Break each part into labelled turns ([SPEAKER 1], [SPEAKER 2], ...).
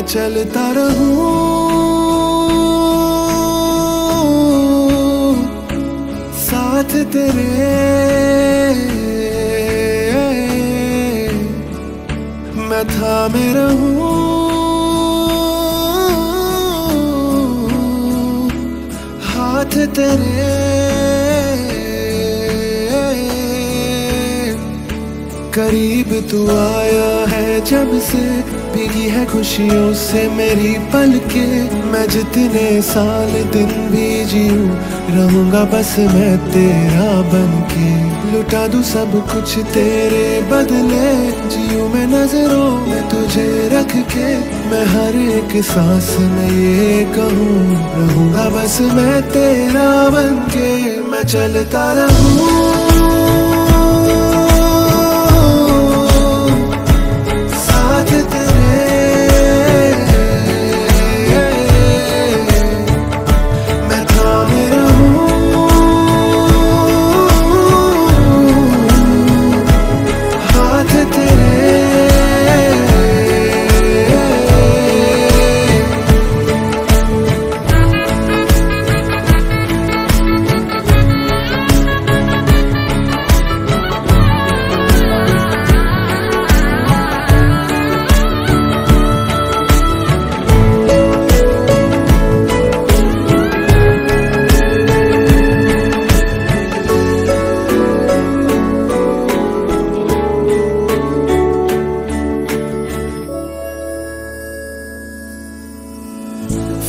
[SPEAKER 1] चलता रहूँ। साथ तेरे। मैं थामे रहूँ। हाथ तेरे। करीब तू आया है, जब से भीगी है खुशियों से मेरी पल के मैं जितने साल दिन भी जीऊं रहूँगा बस मैं तेरा बन के लुटा दूँ सब कुछ तेरे बदले जीऊं मैं नज़रों में तुझे रख के मैं हर एक सांस में ये कहूँ, रहूँगा बस मैं तेरा बन के मैं चलता रहूँ।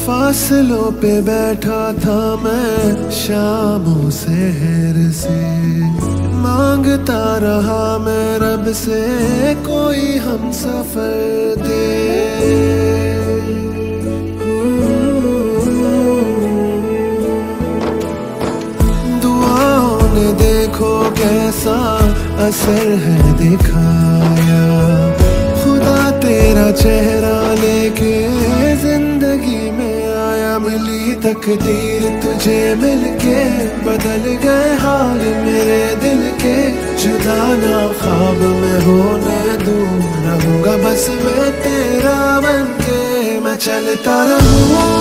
[SPEAKER 1] फासलों पे बैठा था मैं शामों से शहर से। माँगता रहा मैं रब से कोई हम सफ़र दे। देखो कैसा असर है दिखाया। खुदा तेरा चेहरा लेके ज़िंदगी मिली तकदीर तुझे मिलके बदल गए हाल मेरे दिल के। जुदा ना ख्वाब में होने दूँ, रहूँगा बस मैं तेरा बन के। मैं चलता रहूँ।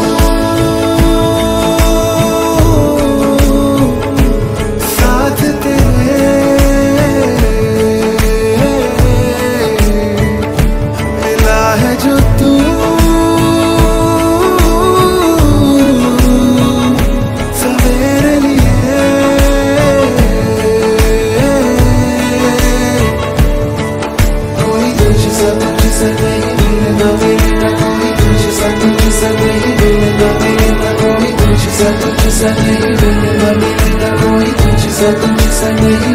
[SPEAKER 1] तुझसा नहीं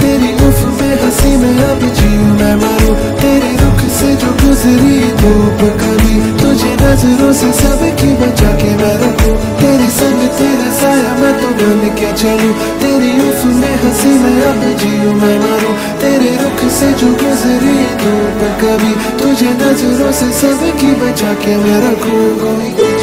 [SPEAKER 1] तेरे उफ में हँसी में अब जीऊं मैं मरूं धूप तुझे नज़रों बचा के मैं तेरे संग तेरा साया मैं बन के चलूँ, तेरी उफ में हँसी में अब मैं मरूं, तेरे रुख से जो गुजरी कभी तुझे नज़रों से सबकी बचा के मैं रखूँ